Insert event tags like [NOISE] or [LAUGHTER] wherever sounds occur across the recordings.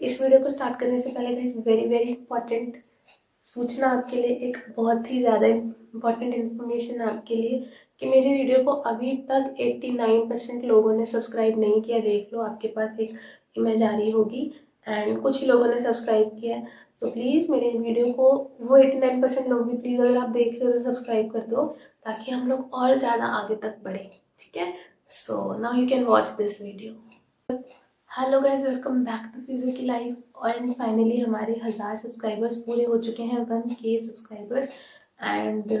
इस वीडियो को स्टार्ट करने से पहले गाइस वेरी वेरी इंपॉर्टेंट सूचना आपके लिए, एक बहुत ही ज़्यादा इंपॉर्टेंट इन्फॉर्मेशन आपके लिए कि मेरी वीडियो को अभी तक 89 परसेंट लोगों ने सब्सक्राइब नहीं किया। देख लो, आपके पास एक इमेज आ रही होगी एंड कुछ ही लोगों ने सब्सक्राइब किया है। तो प्लीज़ मेरे वीडियो को, वो 89 परसेंट लोग भी प्लीज़ अगर आप देख रहे हो तो सब्सक्राइब कर दो ताकि हम लोग और ज़्यादा आगे तक बढ़ें, ठीक है? So now you can watch this video hello guys welcome back to फिजो की लाइफ और फाइनली हमारे हज़ार सब्सक्राइबर्स पूरे हो चुके हैं, वन के सब्सक्राइबर्स एंड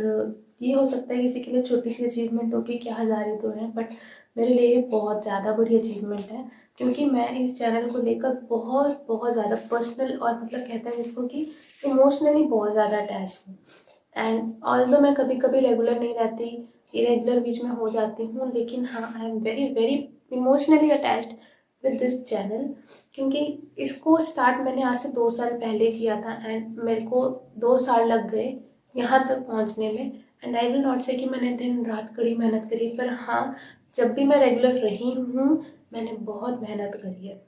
ये हो सकता है किसी के लिए छोटी सी अचीवमेंट हो कि क्या हज़ार ही तो हैं बट मेरे लिए बहुत ज़्यादा बड़ी अचीवमेंट है, क्योंकि मैं इस चैनल को लेकर बहुत बहुत ज़्यादा पर्सनल और मतलब कहते हैं जिसको कि इमोशनली बहुत ज़्यादा अटैच हूँ. एंड ऑल मैं कभी कभी रेगुलर नहीं रहती इरेगुलर बीच में हो जाती हूँ, लेकिन हाँ I am very very emotionally attached with this channel क्योंकि इसको स्टार्ट मैंने आज से दो साल पहले किया था एंड मेरे को दो साल लग गए यहाँ तक पहुँचने में। एंड आई विल नॉट से कि मैंने दिन रात कड़ी मेहनत करी पर हाँ जब भी मैं रेगुलर रही हूँ मैंने बहुत मेहनत करी है।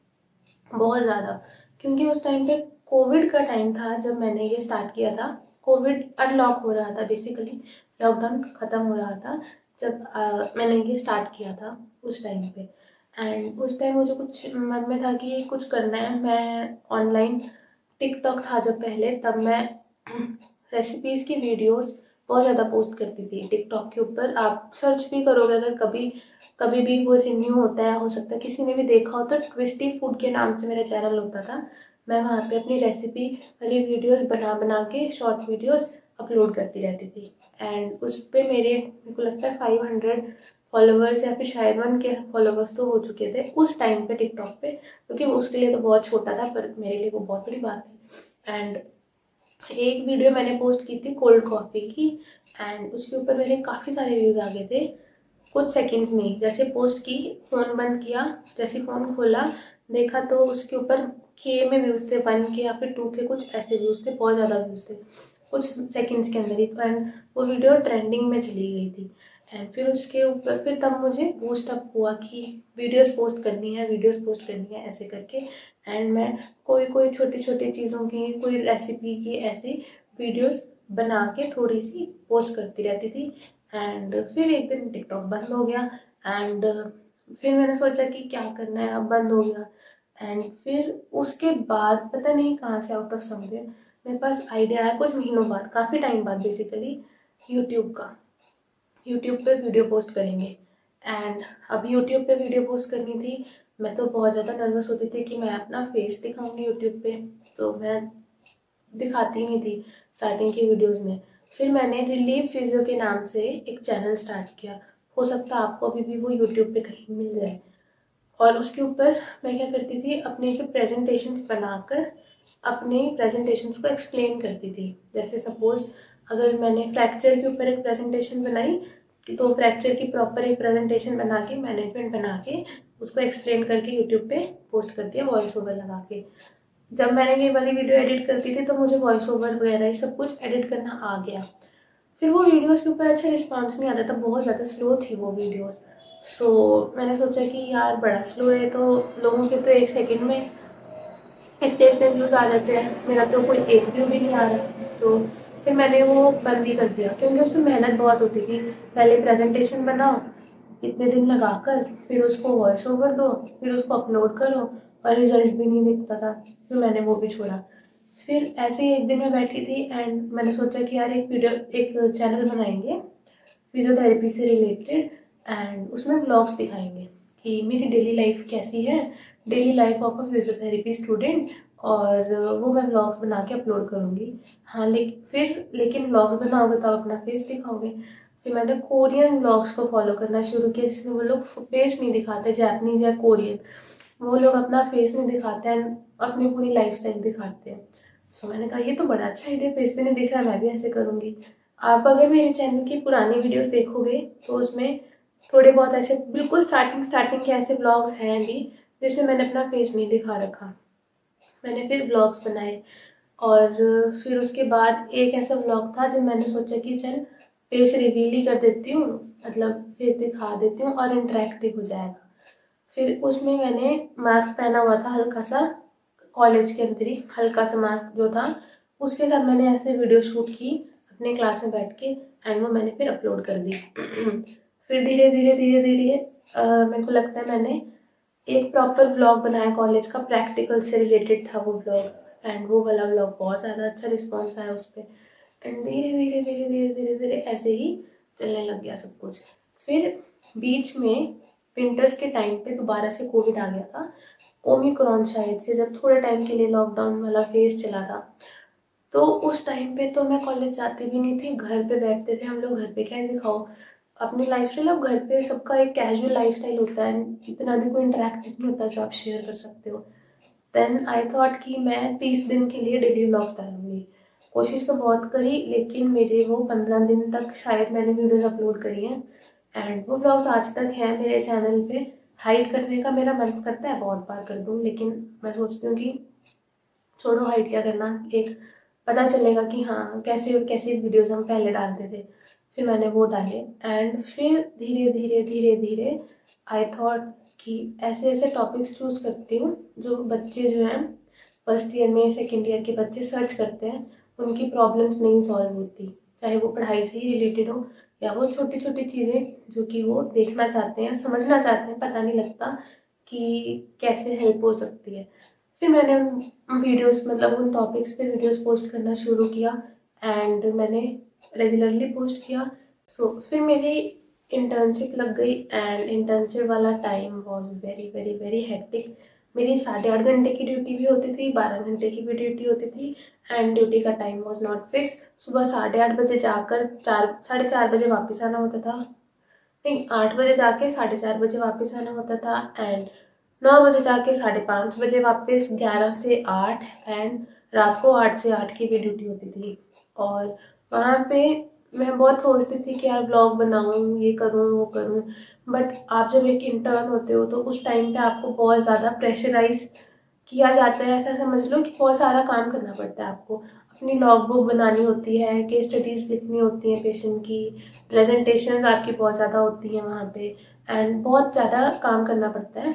बहुत ज़्यादा। क्योंकि उस टाइम पे कोविड का टाइम था जब मैंने ये स्टार्ट किया था। कोविड अनलॉक हो रहा था बेसिकली लॉकडाउन ख़त्म हो रहा था जब आ, मैंने ये स्टार्ट किया था उस टाइम पे। एंड उस टाइम मुझे कुछ मन में था कि कुछ करना है। मैं ऑनलाइन टिकटॉक था जब पहले, तब मैं रेसिपीज़ की वीडियोस बहुत ज़्यादा पोस्ट करती थी टिकटॉक के ऊपर। आप सर्च भी करोगे, अगर कभी कभी भी वो रिन्यू होता है, हो सकता है किसी ने भी देखा हो तो ट्विस्टी फ़ूड के नाम से मेरा चैनल होता था। मैं वहाँ पे अपनी रेसिपी वाली वीडियोस बना बना के शॉर्ट वीडियोस अपलोड करती रहती थी। एंड उस पर मेरे मेरे को लगता है फाइव हंड्रेड फॉलोअर्स या फिर शायद वन के फॉलोवर्स तो हो चुके थे उस टाइम पे टिकटॉक पे, क्योंकि तो उसके लिए तो बहुत छोटा था, पर मेरे लिए वो बहुत बड़ी बात है। एंड एक वीडियो मैंने पोस्ट की थी कोल्ड कॉफ़ी की एंड उसके ऊपर मेरे काफ़ी सारे व्यूज़ आ गए थे। कुछ सेकंड्स में जैसे पोस्ट की फ़ोन बंद किया, जैसे फ़ोन खोला, देखा तो उसके ऊपर के में व्यूज़ थे वन के या फिर टू के कुछ ऐसे व्यूज़ थे, बहुत ज़्यादा व्यूज़ थे, कुछ सेकंड्स के अंदर ही। एंड वो वीडियो ट्रेंडिंग में चली गई थी। एंड फिर उसके ऊपर, फिर तब मुझे बूस्ट अप हुआ कि वीडियोस पोस्ट करनी है वीडियोस पोस्ट करनी है, ऐसे करके। एंड मैं कोई कोई छोटी छोटी चीज़ों की, कोई रेसिपी की ऐसी वीडियोस बना के थोड़ी सी पोस्ट करती रहती थी। एंड फिर एक दिन टिकटॉक बंद हो गया। एंड फिर मैंने सोचा कि क्या करना है, अब बंद हो गया। एंड फिर उसके बाद पता नहीं कहाँ से आउट ऑफ़ समझे। मेरे पास आइडिया आया कुछ महीनों बाद, काफ़ी टाइम बाद बेसिकली यूट्यूब का। यूट्यूब पे वीडियो पोस्ट करेंगे। एंड अब यूट्यूब पे वीडियो पोस्ट करनी थी, मैं तो बहुत ज़्यादा नर्वस होती थी कि मैं अपना फेस दिखाऊँगी यूट्यूब पे। तो मैं दिखाती नहीं थी स्टार्टिंग की वीडियोस में। फिर मैंने रिलीफ फिजियो के नाम से एक चैनल स्टार्ट किया। हो सकता है आपको अभी भी वो यूट्यूब पे कहीं मिल जाए। और उसके ऊपर मैं क्या करती थी, अपने जो प्रेजेंटेशन बनाकर, अपने प्रेजेंटेशंस को एक्सप्लेन करती थी। जैसे सपोज़ अगर मैंने फ्रैक्चर के ऊपर एक प्रेजेंटेशन बनाई तो फ्रैक्चर की प्रॉपर एक प्रेजेंटेशन बना के मैनेजमेंट बना के उसको एक्सप्लेन करके यूट्यूब पे पोस्ट कर दिया वॉइस ओवर लगा के। जब मैंने ये वाली वीडियो एडिट करती थी तो मुझे वॉइस ओवर वगैरह ये सब कुछ एडिट करना आ गया। फिर वो वीडियोस के ऊपर अच्छा रिस्पॉन्स नहीं आता था बहुत ज़्यादा स्लो थी वो वीडियोस सो so, मैंने सोचा कि यार बड़ा स्लो है तो लोगों के तो एक सेकंड में इतने इतने व्यूज़ आ जाते हैं मेरा तो कोई एक व्यू भी नहीं आ रहा। तो फिर मैंने वो बंद ही कर दिया, क्योंकि उसमें मेहनत बहुत होती थी। पहले प्रेजेंटेशन बनाओ, इतने दिन लगा कर फिर उसको वॉइस ओवर दो, फिर उसको अपलोड करो, और रिज़ल्ट भी नहीं दिखता था, फिर मैंने वो भी छोड़ा। फिर ऐसे ही एक दिन मैं बैठी थी एंड मैंने सोचा कि यार एक वीडियो एक चैनल बनाएँगे फिजियोथेरेपी से रिलेटेड एंड उसमें ब्लॉग्स दिखाएँगे, कि मेरी डेली लाइफ कैसी है। Daily life of a physiotherapy student और वो मैं ब्लॉग्स बना के अपलोड करूँगी। हाँ लेकिन फिर, लेकिन ब्लॉग्स बनाओगे तो आप अपना फेस दिखाओगे। फिर मैंने कोरियन ब्लॉग्स को फॉलो करना शुरू किया, जिसमें वो लोग फेस नहीं दिखाते जैपनीज या कोरियन वो लोग अपना फेस नहीं दिखाते हैं अपनी पूरी लाइफ स्टाइल दिखाते हैं। सो मैंने कहा, ये तो बड़ा अच्छा आइडिया फेस पे नहीं दिख रहा, मैं भी ऐसे करूँगी। आप अगर मेरे चैनल की पुरानी वीडियोस देखोगे तो उसमें थोड़े बहुत ऐसे, बिल्कुल स्टार्टिंग स्टार्टिंग के ऐसे ब्लॉग्स हैं भी, जिसमें मैंने अपना फेस नहीं दिखा रखा। मैंने फिर ब्लॉग्स बनाए। और फिर उसके बाद एक ऐसा ब्लॉग था जब मैंने सोचा कि चल फेस रिवील ही कर देती हूँ मतलब फेस दिखा देती हूँ और इंटरेक्टिव हो जाएगा। फिर उसमें मैंने मास्क पहना हुआ था हल्का सा कॉलेज के अंदर ही हल्का सा मास्क जो था, उसके साथ मैंने ऐसे वीडियो शूट की अपने क्लास में बैठ के एंड वो मैंने फिर अपलोड कर दी। [CLEARS THROAT] फिर धीरे धीरे धीरे धीरे मेरे को लगता है मैंने एक प्रॉपर व्लॉग बनाया कॉलेज का प्रैक्टिकल से रिलेटेड था वो ब्लॉग एंड वो वाला ब्लॉग बहुत ज़्यादा अच्छा रिस्पॉन्स आया उस पर एंड धीरे धीरे धीरे धीरे धीरे धीरे ऐसे ही चलने लग गया सब कुछ. फिर बीच में विंटर्स के टाइम पे दोबारा से कोविड आ गया था. ओमिक्रॉन शायद से जब थोड़े टाइम के लिए लॉकडाउन वाला फ़ेज़ चला था. तो उस टाइम पे तो मैं कॉलेज जाती भी नहीं थी, घर पे बैठते थे हम लोग, घर पे क्या दिखाओ? अपनी लाइफ स्टाइल अब घर पे सबका एक कैजुअल लाइफ स्टाइल होता है इतना भी कोई इंटरेक्टिव नहीं होता जो आप शेयर कर सकते हो। देन आई थॉट कि मैं तीस दिन के लिए डेली ब्लॉग्स डालूँगी। कोशिश तो बहुत करी, लेकिन मेरे वो पंद्रह दिन तक शायद मैंने वीडियोज़ अपलोड करी हैं। एंड वो ब्लॉग्स आज तक हैं मेरे चैनल पे। हाइड करने का मेरा मन करता है, बहुत बार कर दूँ, लेकिन मैं सोचती हूँ कि छोड़ो हाइड क्या करना। एक पता चलेगा कि हाँ कैसे कैसे वीडियोज़ हम पहले डालते थे। फिर मैंने वो डाले एंड फिर धीरे धीरे धीरे धीरे आई थॉट कि ऐसे ऐसे टॉपिक्स चूज़ करती हूँ जो बच्चे जो हैं फ़र्स्ट ईयर में सेकेंड ईयर के बच्चे सर्च करते हैं, उनकी प्रॉब्लम्स नहीं सॉल्व होती। चाहे वो पढ़ाई से ही रिलेटेड हो या वो छोटी छोटी चीज़ें जो कि वो देखना चाहते हैं, समझना चाहते हैं, पता नहीं लगता कि कैसे हेल्प हो सकती है। फिर मैंने वीडियोस मतलब उन टॉपिक्स पे वीडियोस पोस्ट करना शुरू किया एंड मैंने रेगुलरली पोस्ट किया। सो so, फिर मेरी इंटर्नशिप लग गई एंड इंटर्नशिप वाला time was very very very hectic मेरी साढ़े आठ घंटे की ड्यूटी भी होती थी बारह घंटे की भी ड्यूटी होती थी एंड ड्यूटी का टाइम वॉज़ नॉट फिक्स सुबह साढ़े आठ बजे जाकर चार साढ़े चार बजे वापस आना होता था। नहीं आठ बजे जाके साढ़े चार बजे वापस आना होता था एंड नौ बजे जाके साढ़े पाँच बजे वापस ग्यारह से आठ एंड रात को आठ से आठ की भी ड्यूटी होती थी। और वहाँ पे मैं बहुत सोचती थी कि यार ब्लॉग बनाऊँ, ये करूँ, वो करूँ। बट आप जब एक इंटर्न होते हो तो उस टाइम पे आपको बहुत ज़्यादा प्रेशराइज किया जाता है। ऐसा समझ लो कि बहुत सारा काम करना पड़ता है आपको। अपनी लॉग बुक बनानी होती है केस स्टडीज़ लिखनी होती हैं पेशेंट की प्रेजेंटेशन आपकी बहुत ज़्यादा होती हैं वहाँ पे। एंड बहुत ज़्यादा काम करना पड़ता है।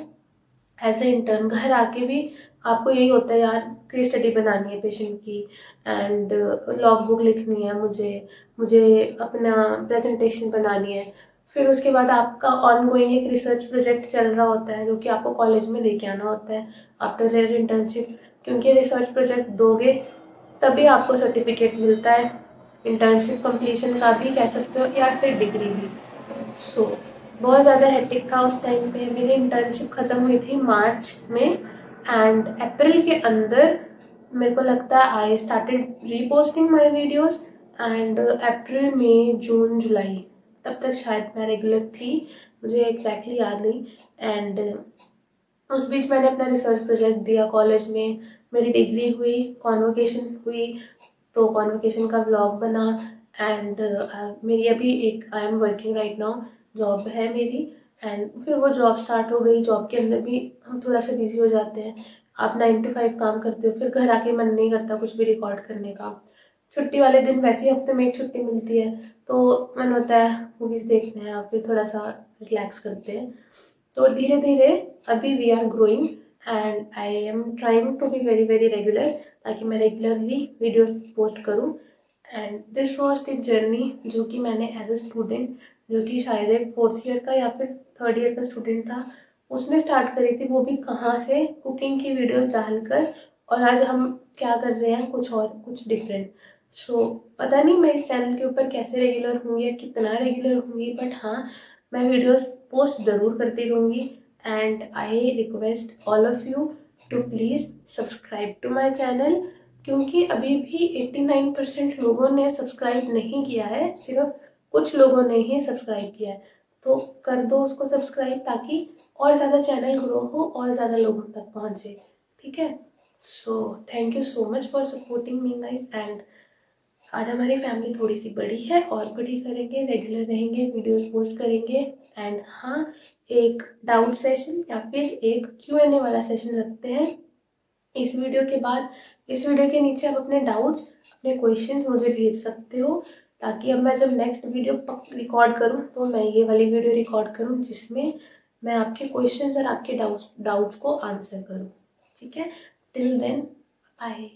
ए इंटर्न घर आके भी आपको यही होता है यार की स्टडी बनानी है पेशेंट की एंड लॉग बुक लिखनी है मुझे मुझे अपना प्रेजेंटेशन बनानी है। फिर उसके बाद आपका ऑन गोइंग एक रिसर्च प्रोजेक्ट चल रहा होता है जो कि आपको कॉलेज में लेके आना होता है आफ्टर एयर इंटर्नशिप क्योंकि रिसर्च प्रोजेक्ट दोगे तभी आपको सर्टिफिकेट मिलता है। इंटर्नशिप कंप्लीशन का भी कह सकते हो या फिर डिग्री भी। सो so, बहुत ज़्यादा हेटिक था उस टाइम पे। मेरी इंटर्नशिप ख़त्म हुई थी मार्च में। एंड अप्रैल के अंदर मेरे को लगता है I started reposting my videos and April May June July तब तक शायद मैं रेगुलर थी मुझे एग्जैक्टली याद नहीं. एंड उस बीच मैंने अपना रिसर्च प्रोजेक्ट दिया कॉलेज में. मेरी डिग्री हुई कॉन्वोकेशन हुई तो कॉन्वोकेशन का ब्लॉग बना. एंड uh, मेरी अभी एक I am working right now job है मेरी. एंड फिर वो जॉब स्टार्ट हो गई जॉब के अंदर भी हम थोड़ा सा बिज़ी हो जाते हैं। आप नाइन टू फाइव काम करते हो, फिर घर आके मन नहीं करता कुछ भी रिकॉर्ड करने का। छुट्टी वाले दिन वैसे ही हफ़्ते में एक छुट्टी मिलती है तो मन होता है मूवीज़ देखते हैं और फिर थोड़ा सा रिलैक्स करते हैं। तो धीरे धीरे अभी we are growing and I am trying to be very very regular ताकि मैं रेगुलरली वीडियोस पोस्ट करूँ। And this was the journey जो कि मैंने एज ए स्टूडेंट जो कि शायद एक फोर्थ ईयर का या फिर थर्ड ईयर का स्टूडेंट था उसने स्टार्ट करी थी वो भी कहाँ से? कुकिंग की वीडियोस डालकर और आज हम क्या कर रहे हैं? कुछ और कुछ डिफरेंट सो so, पता नहीं मैं इस चैनल के ऊपर कैसे रेगुलर होंगी या कितना रेगुलर होंगी बट हाँ मैं वीडियोस पोस्ट ज़रूर करती रहूँगी and I request all of you to please subscribe to my channel क्योंकि अभी भी 89 परसेंट लोगों ने सब्सक्राइब नहीं किया है सिर्फ़ कुछ लोगों ने ही सब्सक्राइब किया है। तो कर दो उसको सब्सक्राइब ताकि और ज़्यादा चैनल ग्रो हो और ज़्यादा लोगों तक पहुँचे। ठीक है? So thank you so much for supporting me guys and आज हमारी फैमिली थोड़ी सी बड़ी है और बड़ी करेंगे रेगुलर रहेंगे वीडियोस पोस्ट करेंगे एंड हाँ एक डाउट सेशन या फिर एक क्यू एन ए वाला सेशन रखते हैं। इस वीडियो के बाद, इस वीडियो के नीचे आप अपने डाउट्स अपने क्वेश्चंस मुझे भेज सकते हो। ताकि अब मैं जब नेक्स्ट वीडियो रिकॉर्ड करूँ तो मैं ये वाली वीडियो रिकॉर्ड करूँ जिसमें मैं आपके क्वेश्चन और आपके डाउट्स डाउट्स को आंसर करूँ। ठीक है? Till then bye